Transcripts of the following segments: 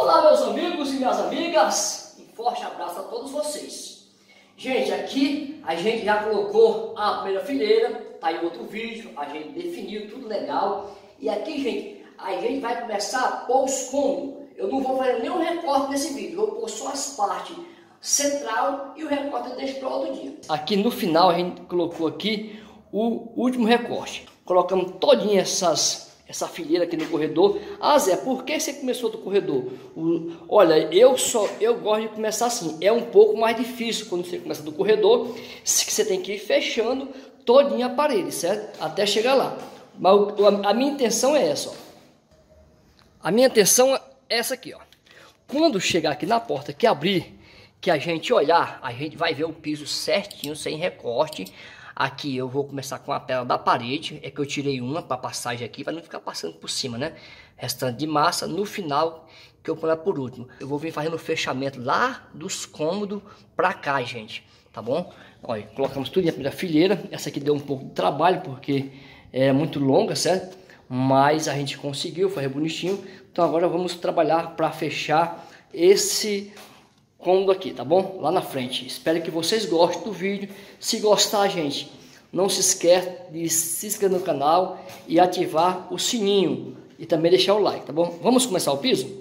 Olá, meus amigos e minhas amigas, um forte abraço a todos vocês. Gente, aqui a gente já colocou a primeira fileira, tá em outro vídeo, a gente definiu tudo legal. E aqui, gente, a gente vai começar a pôr os cômodos. Eu não vou fazer nenhum recorte nesse vídeo, vou pôr só as partes central e o recorte eu deixo para outro dia. Aqui no final a gente colocou aqui o último recorte. Colocamos todinha essas essa fileira aqui no corredor. Ah, Zé, por que você começou do corredor? O, olha, eu só eu gosto de começar assim. É um pouco mais difícil quando você começa do corredor, você tem que ir fechando todinha a parede, certo? Até chegar lá. Mas a, a minha intenção é essa, ó. A minha intenção é essa aqui, ó. Quando chegar aqui na porta que abrir, que a gente olhar, a gente vai ver o piso certinho, sem recorte. Aqui eu vou começar com a pedra da parede, é que eu tirei uma para passagem aqui, para não ficar passando por cima, né? Restante de massa, no final, que eu vou por último. Eu vou vir fazendo o fechamento lá dos cômodos para cá, gente, tá bom? Olha, colocamos tudo na primeira fileira, essa aqui deu um pouco de trabalho, porque é muito longa, certo? Mas a gente conseguiu, foi bonitinho. Então agora vamos trabalhar para fechar esse cômodo aqui, tá bom? Lá na frente. Espero que vocês gostem do vídeo. Se gostar, gente, não se esqueça de se inscrever no canal e ativar o sininho. E também deixar o like, tá bom? Vamos começar o piso?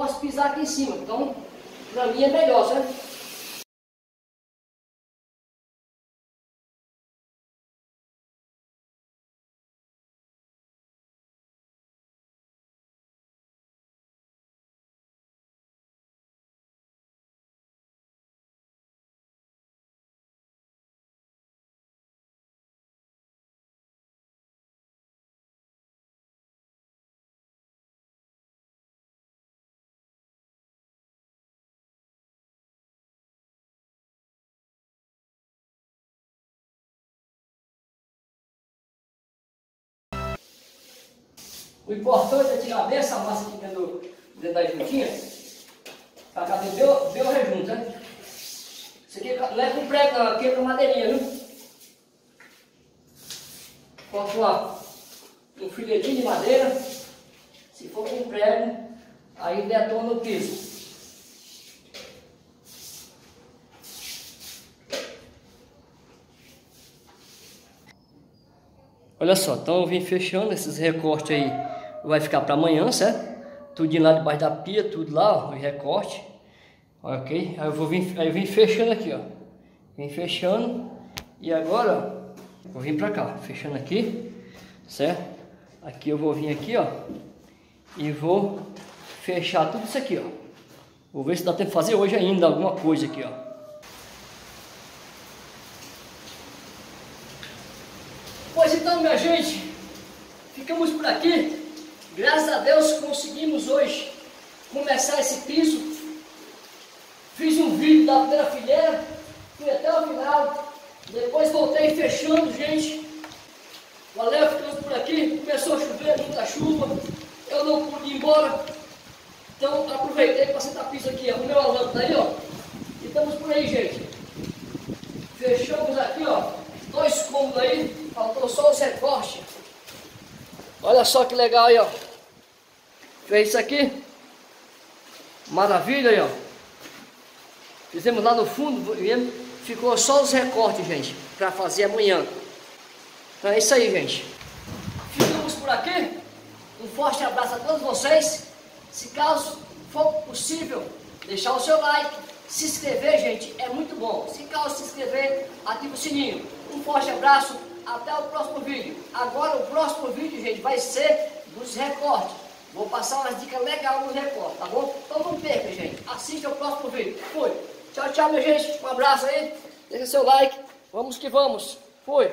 Posso pisar aqui em cima. Então, para mim é melhor, certo? O importante é tirar bem essa massa aqui dentro, dentro da juntinha, para caber bem, bem o rejunto, né? Isso aqui não é com prego não, aqui é com madeirinha, viu? Coloca uma, um filetinho de madeira, se for com prego, aí detona o piso. Olha só, então eu vim fechando esses recortes aí vai ficar para amanhã, certo? Tudo lá debaixo da pia, tudo lá, ó, recorte. Ok? Aí eu vou vir, aí eu vim fechando aqui, ó. Vim fechando. E agora, ó, vou vir para cá, fechando aqui, certo? Aqui eu vou vir aqui, ó. E vou fechar tudo isso aqui, ó. Vou ver se dá tempo de fazer hoje ainda alguma coisa aqui, ó. Pois então, minha gente, ficamos por aqui. Graças a Deus conseguimos hoje começar esse piso. Fiz um vídeo da primeira fileira, fui até o final, depois voltei fechando, gente. Valeu, ficamos por aqui. Começou a chover, muita chuva. Eu não pude ir embora. Então aproveitei para sentar piso aqui, arrumei uma lâmpada aí, ó. E estamos por aí, gente. Fechamos aqui, ó. Dois cômodos aí, faltou só os recortes. Olha só que legal aí, ó. Fez isso aqui. Maravilha aí, ó. Fizemos lá no fundo, ficou só os recortes, gente, para fazer amanhã. Então é isso aí, gente. Ficamos por aqui. Um forte abraço a todos vocês. Se caso for possível, deixar o seu like, se inscrever, gente, é muito bom. Se caso se inscrever, ativa o sininho. Um forte abraço. Até o próximo vídeo. Agora o próximo vídeo, gente, vai ser dos recortes. Vou passar umas dicas legais nos recortes, tá bom? Então não perca, gente. Assista o próximo vídeo. Fui. Tchau, tchau, minha gente. Um abraço aí. Deixa seu like. Vamos que vamos. Fui.